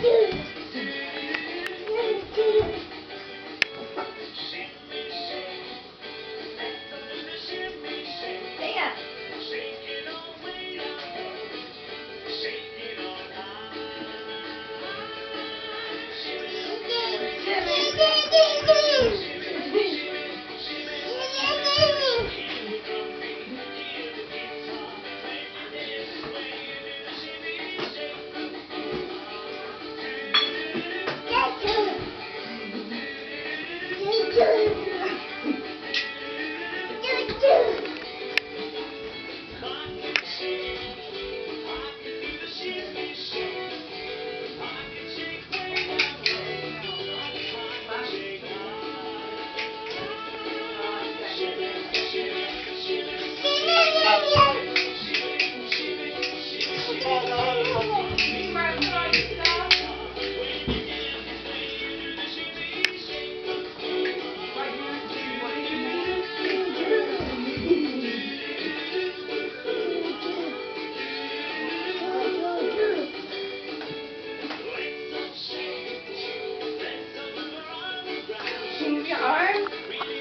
Two. Your arm.